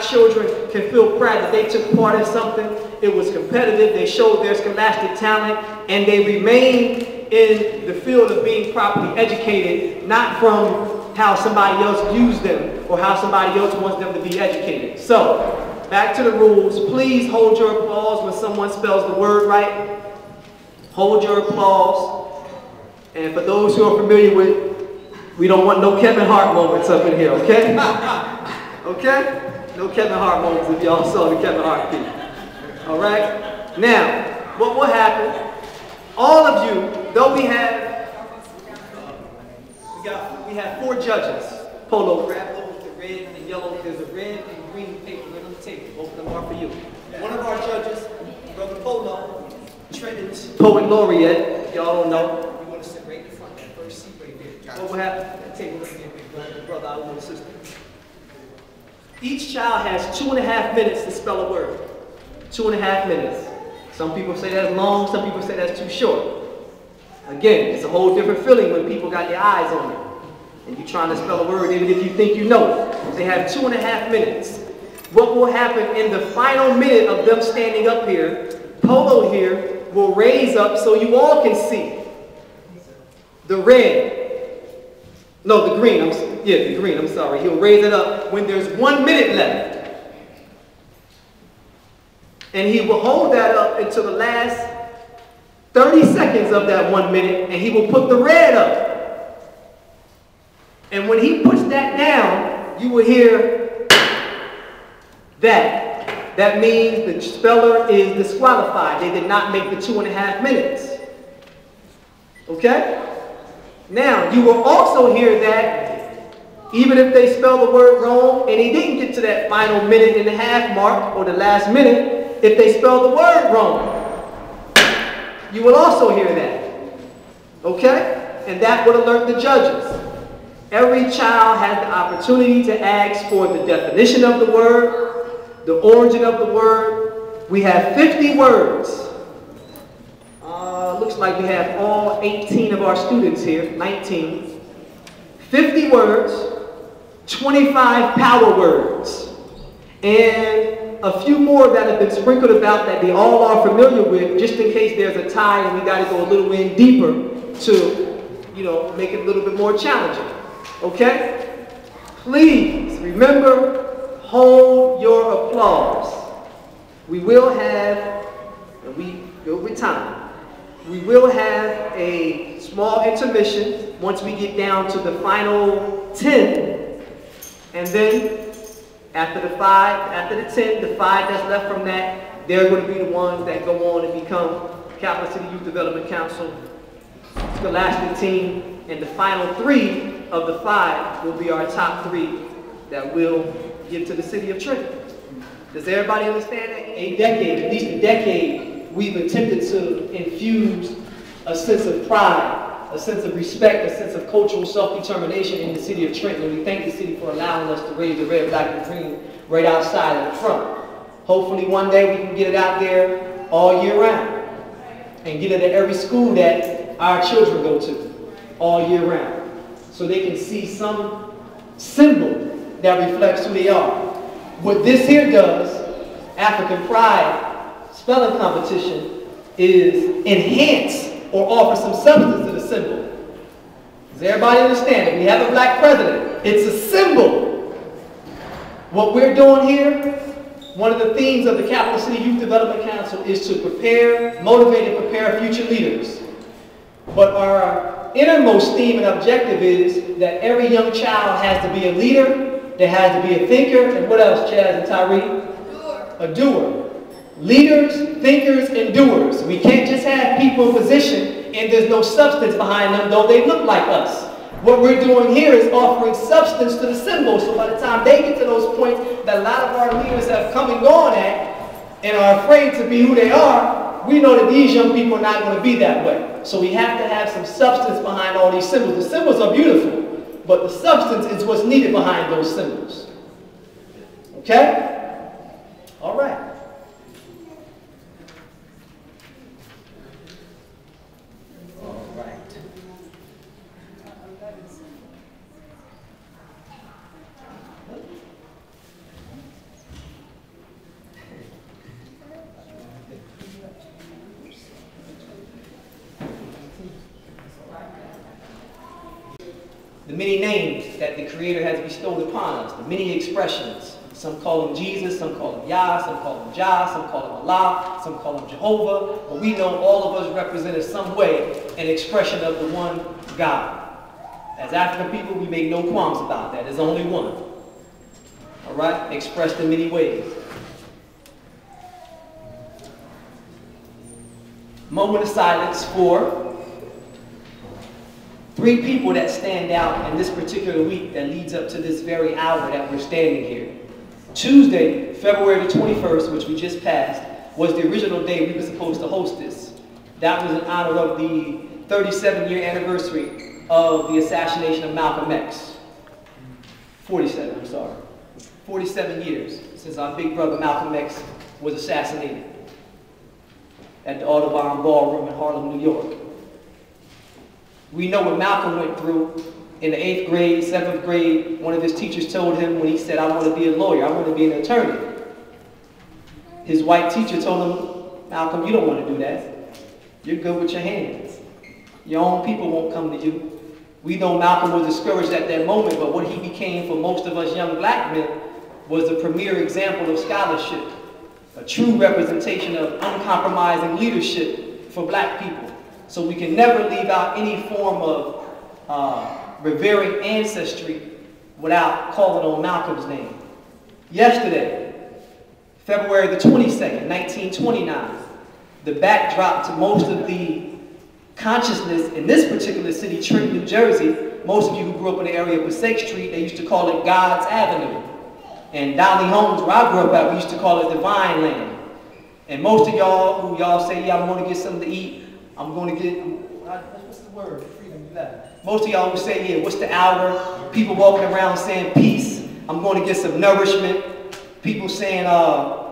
children can feel proud that they took part in something. It was competitive, they showed their scholastic talent, and they remained in the field of being properly educated, not from how somebody else views them or how somebody else wants them to be educated. So, back to the rules. Please hold your applause when someone spells the word right. Hold your applause. And for those who are familiar with, we don't want no Kevin Hart moments up in here, okay? okay? No Kevin Hart moments if y'all saw the Kevin Hart feed. All right? Now, what will happen, all of you, though we have, we, got, we have four judges. Polo, grab those, the red and the yellow. There's a red and green paper on the table. Both of them are for you. One of our judges, Brother Polo, Trenton's poet laureate. Y'all don't know. You want to sit right in front, that first seat right there. What will happen? That table right there, brother, brother, our little sister. Each child has two and a half minutes to spell a word. Two and a half minutes. Some people say that's long, some people say that's too short. Again, it's a whole different feeling when people got their eyes on it. And you're trying to spell a word even if you think you know it. They have two and a half minutes. What will happen in the final minute of them standing up here, Polo here will raise up so you all can see. The red. No, the green. I'm, yeah, green. I'm sorry. He'll raise it up when there's one minute left. And he will hold that up until the last 30 seconds of that one minute, and he will put the red up. And when he puts that down, you will hear that. That means the speller is disqualified. They did not make the two and a half minutes. Okay? Now, you will also hear that even if they spell the word wrong and he didn't get to that final minute and a half mark or the last minute, if they spell the word wrong, you will also hear that. Okay? And that would alert the judges. Every child has the opportunity to ask for the definition of the word, the origin of the word. We have 50 words. Uh, looks like we have all 18 of our students here, 19. 50 words, 25 power words, and a few more that have been sprinkled about that they all are familiar with, just in case there's a tie and we got to go a little in deeper to, you know, make it a little bit more challenging. Okay? Please remember, hold your applause. We will have, and we go with time, we will have a small intermission once we get down to the final 10, and then after the five, after the 10, the five that's left from that, they're going to be the ones that go on and become Capital City Youth Development Council, Scholastic Team, and the final three of the five will be our top three that we'll give to the city of Trenton. Does everybody understand that? A decade, at least a decade, we've attempted to infuse a sense of pride a sense of respect, a sense of cultural self-determination in the city of Trenton. And we thank the city for allowing us to raise the red, black, and green right outside in the front. Hopefully one day we can get it out there all year round and get it at every school that our children go to all year round so they can see some symbol that reflects who they are. What this here does, African Pride spelling competition, is enhance or offer some substance to symbol. Does everybody understand? If we have a black president, it's a symbol. What we're doing here, one of the themes of the Capital City Youth Development Council is to prepare, motivate, and prepare future leaders. But our innermost theme and objective is that every young child has to be a leader, there has to be a thinker, and what else, Chaz and Tyree? A doer. Leaders, thinkers, and doers. We can't just have people in position and there's no substance behind them, though they look like us. What we're doing here is offering substance to the symbol. So by the time they get to those points that a lot of our leaders have come and gone at and are afraid to be who they are, we know that these young people are not going to be that way. So we have to have some substance behind all these symbols. The symbols are beautiful, but the substance is what's needed behind those symbols. Okay? All right. Many names that the Creator has bestowed upon us, the many expressions. Some call him Jesus, some call him Yah, some call him Jah, some call him Allah, some call him Jehovah. But we know all of us represent in some way an expression of the one God. As African people, we make no qualms about that. There's only one. All right? Expressed in many ways. Moment of silence for three people that stand out in this particular week that leads up to this very hour that we're standing here. Tuesday, February the 21st, which we just passed, was the original day we were supposed to host this. That was in honor of the 37 year anniversary of the assassination of Malcolm X. 47, I'm sorry. 47 years since our big brother Malcolm X was assassinated at the Audubon Ballroom in Harlem, New York. We know what Malcolm went through in the eighth grade, seventh grade, one of his teachers told him when he said, I want to be a lawyer, I want to be an attorney. His white teacher told him, Malcolm, you don't want to do that. You're good with your hands. Your own people won't come to you. We know Malcolm was discouraged at that moment, but what he became for most of us young black men was a premier example of scholarship, a true representation of uncompromising leadership for black people. So we can never leave out any form of uh, revering ancestry without calling on Malcolm's name. Yesterday, February the 22nd, 1929, the backdrop to most of the consciousness in this particular city, Trenton, New Jersey, most of you who grew up in the area of Passaic Street, they used to call it God's Avenue. And Donnelly Homes, where I grew up at, we used to call it Divine Land. And most of y'all who y'all say, yeah, I want to get something to eat, I'm going to get, what's the word? Freedom, that. Most of y'all would say, yeah, what's the hour? People walking around saying peace. I'm going to get some nourishment. People saying, uh,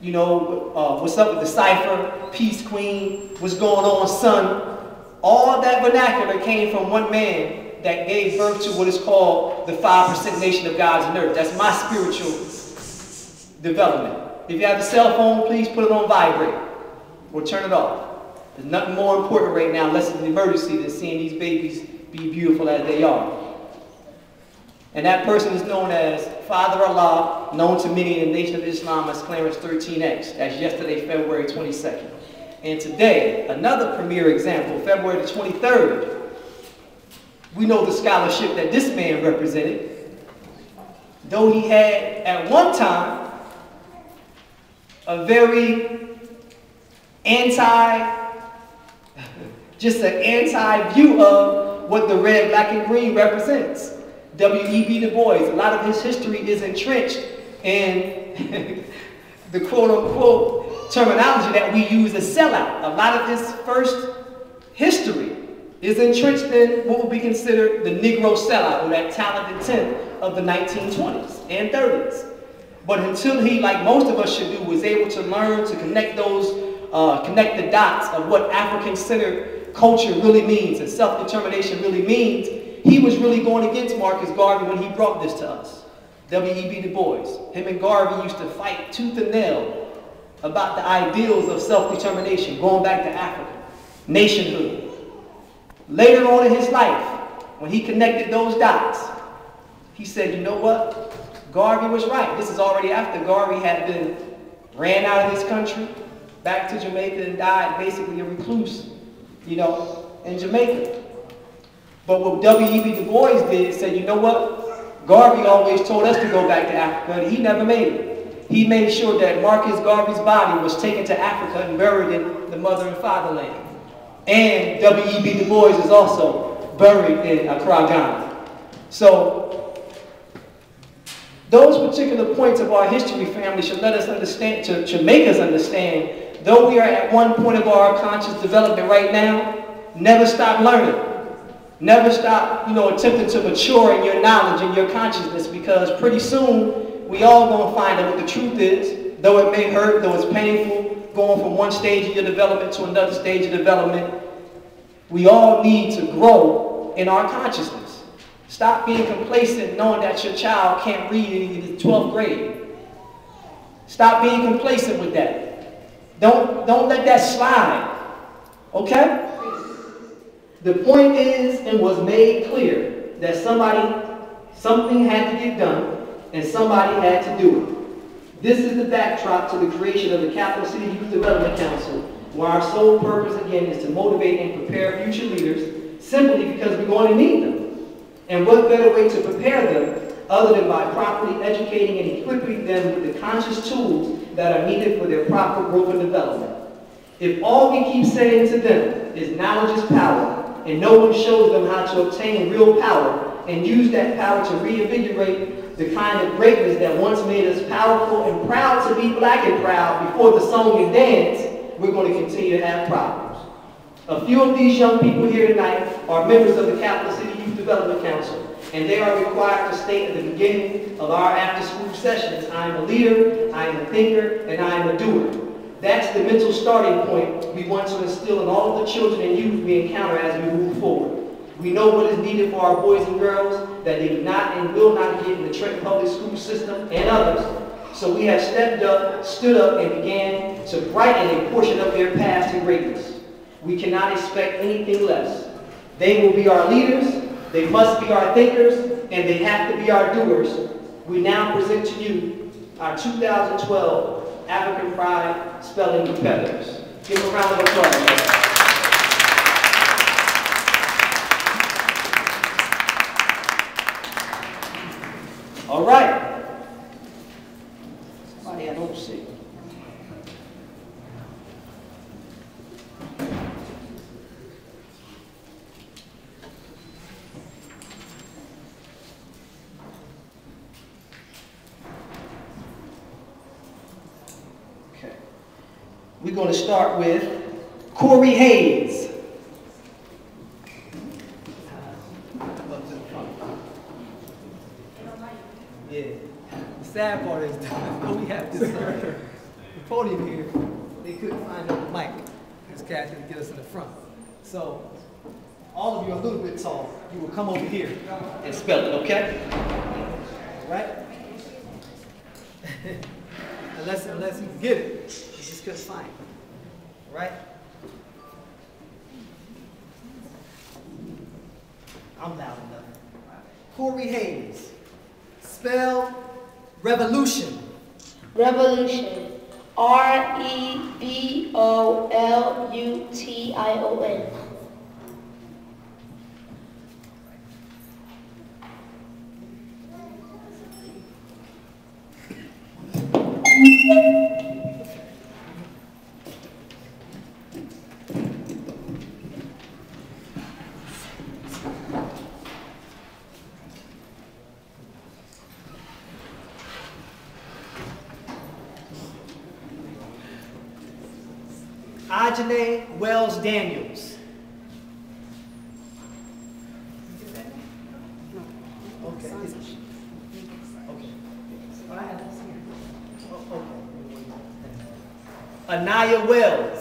you know, uh, what's up with the cipher? Peace queen. What's going on, son? All that vernacular came from one man that gave birth to what is called the 5% nation of God's and earth. That's my spiritual development. If you have a cell phone, please put it on vibrate or turn it off. There's nothing more important right now, unless it's an emergency, than seeing these babies be beautiful as they are. And that person is known as Father Allah, known to many in the Nation of Islam as Clarence 13X. That's yesterday, February 22nd. And today, another premier example, February the 23rd. We know the scholarship that this man represented. Though he had, at one time, a very anti just an anti-view of what the red, black, and green represents. W.E.B. Du Bois, a lot of his history is entrenched in the quote-unquote terminology that we use as sellout. A lot of his first history is entrenched in what would be considered the Negro sellout, or that talented tenth of the 1920s and 30s. But until he, like most of us should do, was able to learn to connect those, uh, connect the dots of what African-centered culture really means and self-determination really means, he was really going against Marcus Garvey when he brought this to us. W.E.B. Du Bois. Him and Garvey used to fight tooth and nail about the ideals of self-determination, going back to Africa, nationhood. Later on in his life, when he connected those dots, he said, you know what? Garvey was right. This is already after Garvey had been ran out of his country, back to Jamaica and died basically a recluse you know, in Jamaica. But what W.E.B. Du Bois did said, you know what? Garvey always told us to go back to Africa, and he never made it. He made sure that Marcus Garvey's body was taken to Africa and buried in the mother and fatherland. And W.E.B. Du Bois is also buried in Accra, Ghana. So, those particular points of our history, family, should let us understand, to, to make us understand though we are at one point of our conscious development right now, never stop learning. Never stop, you know, attempting to mature in your knowledge and your consciousness because pretty soon we all gonna find out what the truth is, though it may hurt, though it's painful, going from one stage of your development to another stage of development. We all need to grow in our consciousness. Stop being complacent knowing that your child can't read in the 12th grade. Stop being complacent with that. Don't, don't let that slide. Okay? The point is and was made clear that somebody, something had to get done, and somebody had to do it. This is the backdrop to the creation of the Capital City Youth Development Council, where our sole purpose, again, is to motivate and prepare future leaders, simply because we're going to need them. And what better way to prepare them other than by properly educating and equipping them with the conscious tools that are needed for their proper growth and development. If all we keep saying to them is knowledge is power, and no one shows them how to obtain real power and use that power to reinvigorate the kind of greatness that once made us powerful and proud to be black and proud before the song and dance, we're going to continue to have problems. A few of these young people here tonight are members of the Capital City Youth Development Council and they are required to state at the beginning of our after-school sessions, I am a leader, I am a thinker, and I am a doer. That's the mental starting point we want to instill in all of the children and youth we encounter as we move forward. We know what is needed for our boys and girls that they do not and will not get in the Trenton Public School System and others. So we have stepped up, stood up, and began to brighten a portion of their path to greatness. We cannot expect anything less. They will be our leaders, they must be our thinkers, and they have to be our doers. We now present to you our 2012 African Pride Spelling Competitors. Give them a round of applause. All right. Somebody I don't see. We're going to start with Corey Hayes. Yeah. The sad part is that we have this uh, podium here. They couldn't find the mic. This cat didn't get us in the front. So all of you are a little bit tall. You will come over here and spell it, okay? Right? unless unless you get it just fine. Right? I'm loud enough. Corey Hayes. Spell revolution. Revolution. R E V O L U T I O N. Ajane Wells Daniels. Okay. Oh, okay. Anaya Wells.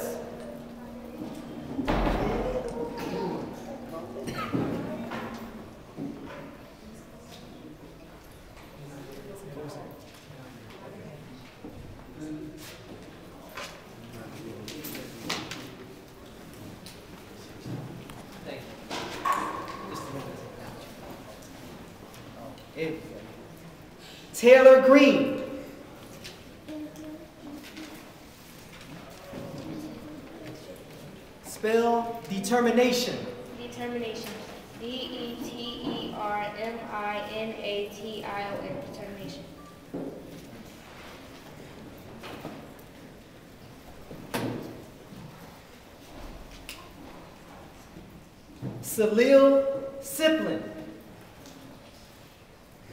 Salil Siplin.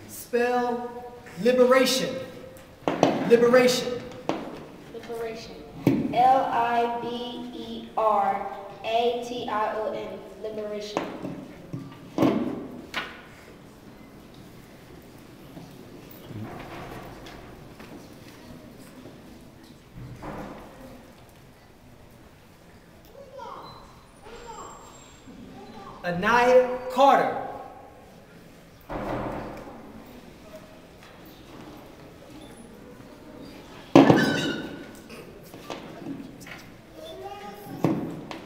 Spell Liberation. Liberation. Liberation. L-I-B-E-R-A-T-I-O-N. Liberation. Anaya Carter.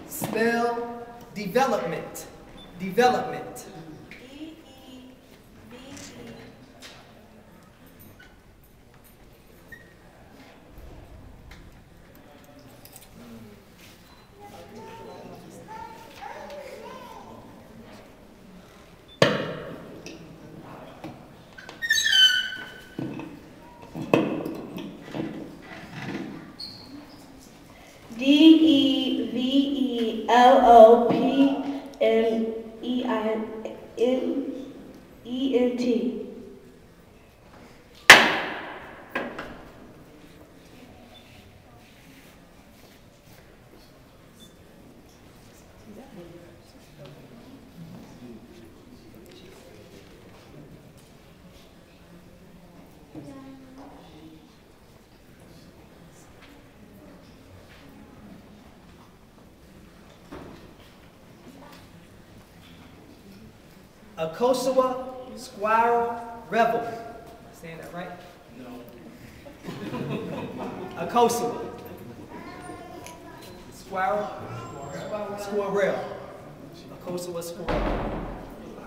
Spell development. Development. D E E V E L O P M E I N E N T. Akosua Squire Rebel. Am I saying that right? No. Akosua. Squire. Squirrel. Akosua Squirrel.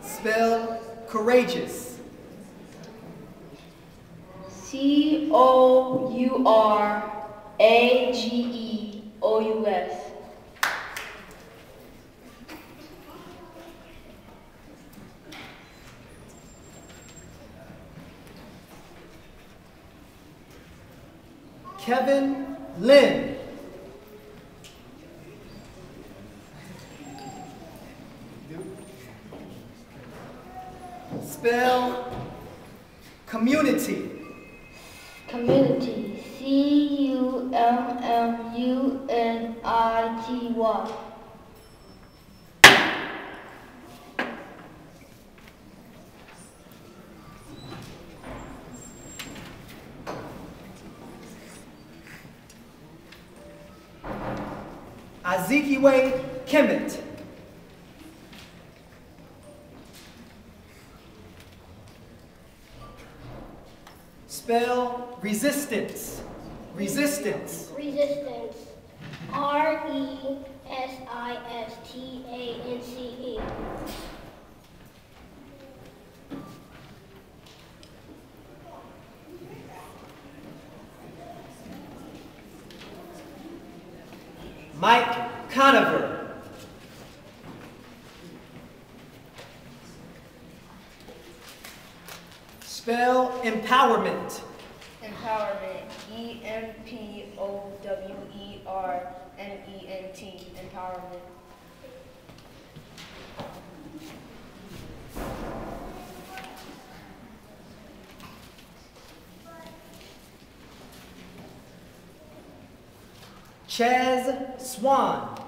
Spell courageous. C O U R A G E O U S. Kevin Lynn. Spell community. Community. C U M M U N I T Y. S T A N C E. Mike Conover. Spell. Empowerment. E M P O W E R M E N T. Empowerment. Chaz Swan.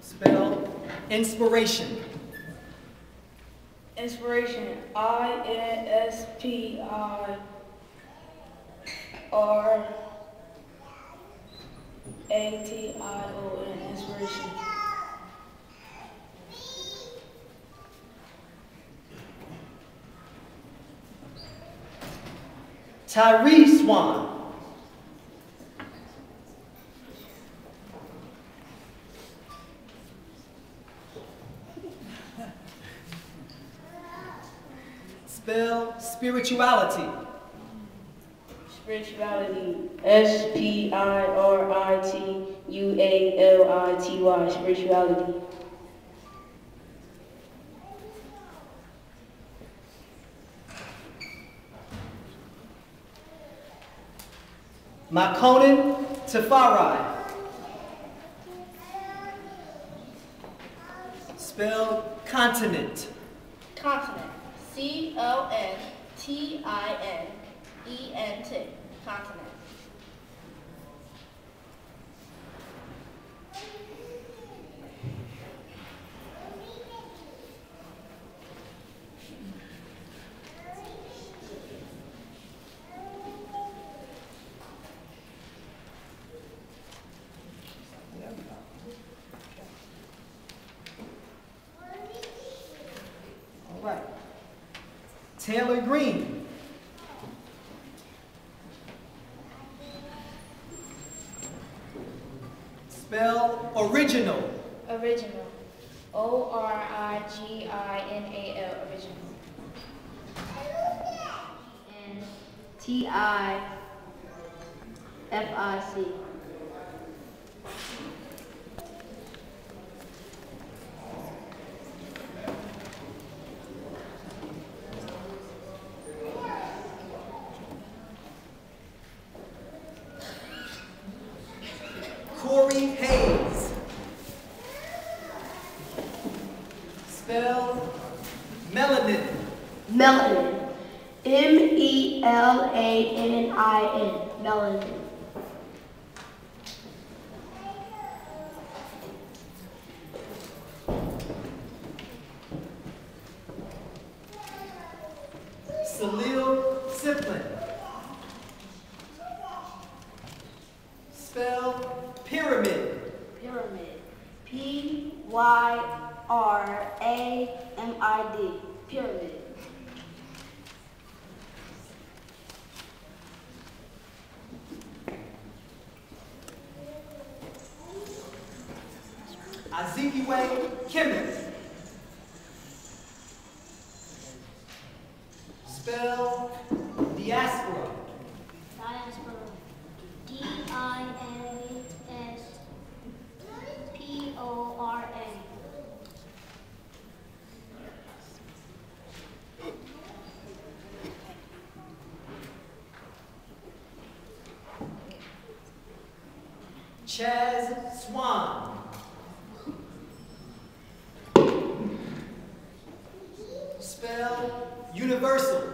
Spell inspiration. Inspiration. I N S P I R A T I O N. Inspiration. Tyree Swan. Spell spirituality. Spirituality. S P I R I T U A L I T Y. Spirituality. Makonnen Tafari. Spell continent. Continent. C O N T I N E N T. Continent. All right. Taylor Green. Spell original. Original. O R I G I N A L. Original. N T to live. Chaz Swan. Spell universal.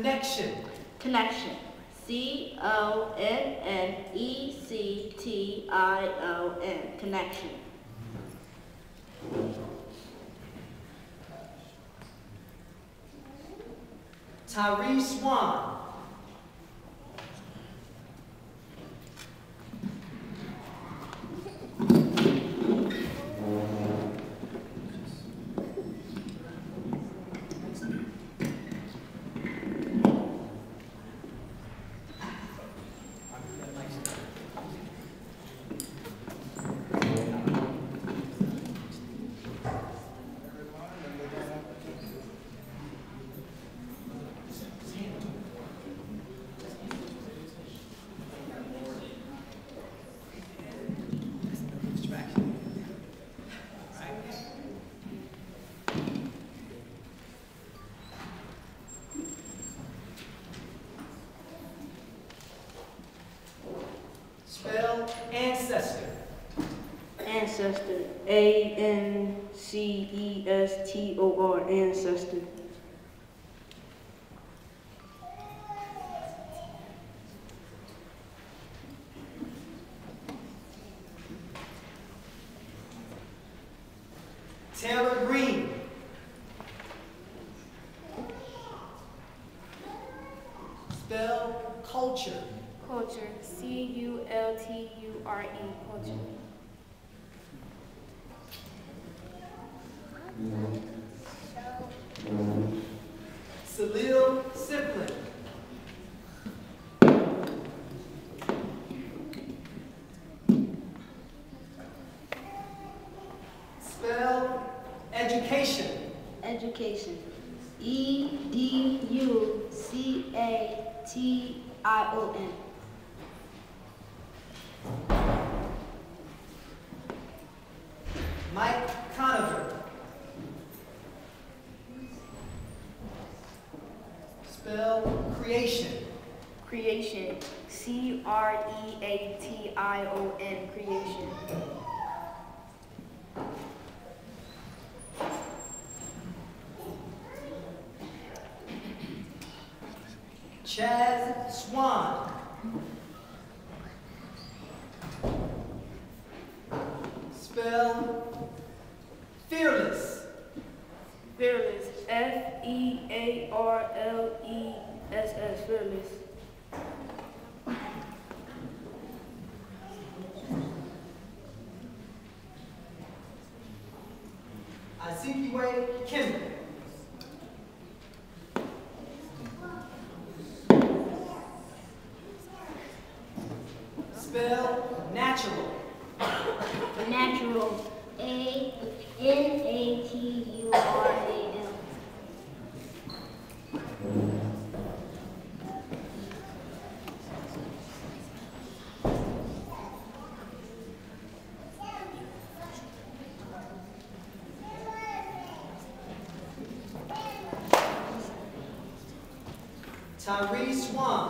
Connection. Connection. C O N N E C T I O N. Connection. Tyree Swan. culture, C-U-L-T-U-R-E, culture. Salil Siplin. Spell education. Education. E-D-U-C-A-T-I-O-N. Chaz Swan. Tyree Swan.